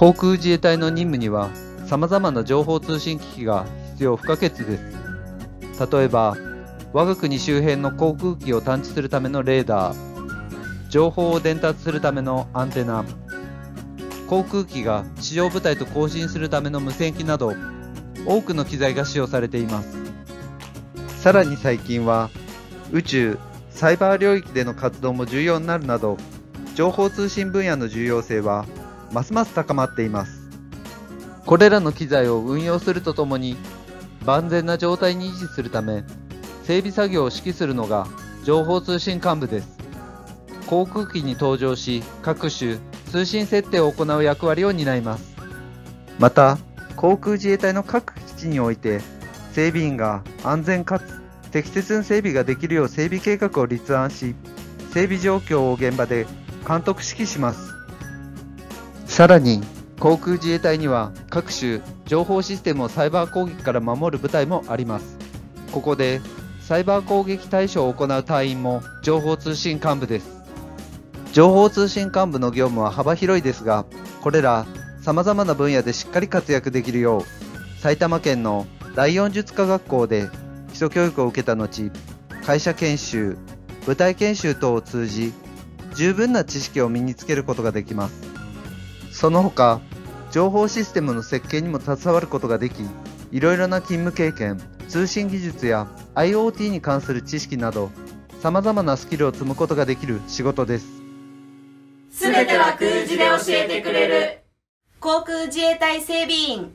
航空自衛隊の任務には様々な情報通信機器が必要不可欠です。例えば、我が国周辺の航空機を探知するためのレーダー、情報を伝達するためのアンテナ、航空機が地上部隊と交信するための無線機など、多くの機材が使用されています。さらに最近は、宇宙、サイバー領域での活動も重要になるなど、情報通信分野の重要性はますます高まっています。これらの機材を運用するとともに、万全な状態に維持するため、整備作業を指揮するのが情報通信幹部です。航空機に搭乗し、各種通信設定を行う役割を担います。また、航空自衛隊の各基地において、整備員が安全かつ適切な整備ができるよう整備計画を立案し、整備状況を現場で監督指揮します。さらに、航空自衛隊には各種情報システムをサイバー攻撃から守る部隊もあります。ここで、サイバー攻撃対処を行う隊員も情報通信幹部です。情報通信幹部の業務は幅広いですが、これら様々な分野でしっかり活躍できるよう、埼玉県の第四術科学校で基礎教育を受けた後、会社研修、舞台研修等を通じ、十分な知識を身につけることができます。その他、情報システムの設計にも携わることができ、いろいろな勤務経験、通信技術や IoT に関する知識など、様々なスキルを積むことができる仕事です。すべては空自で教えてくれる航空自衛隊整備員